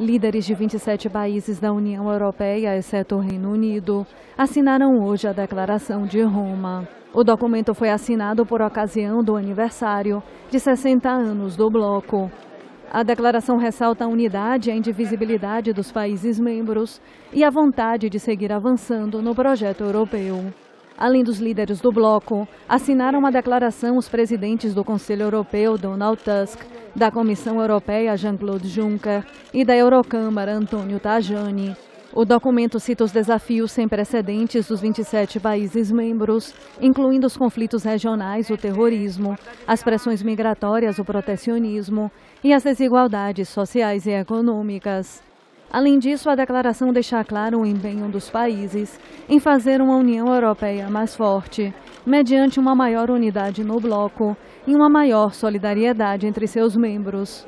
Líderes de 27 países da União Europeia, exceto o Reino Unido, assinaram hoje a Declaração de Roma. O documento foi assinado por ocasião do aniversário de 60 anos do bloco. A declaração ressalta a unidade e a indivisibilidade dos países membros e a vontade de seguir avançando no projeto europeu. Além dos líderes do bloco, assinaram a declaração os presidentes do Conselho Europeu, Donald Tusk, da Comissão Europeia, Jean-Claude Juncker, e da Eurocâmara, Antônio Tajani. O documento cita os desafios sem precedentes dos 27 países membros, incluindo os conflitos regionais, o terrorismo, as pressões migratórias, o protecionismo e as desigualdades sociais e econômicas. Além disso, a declaração deixa claro o empenho dos países em fazer uma União Europeia mais forte, mediante uma maior unidade no bloco e uma maior solidariedade entre seus membros.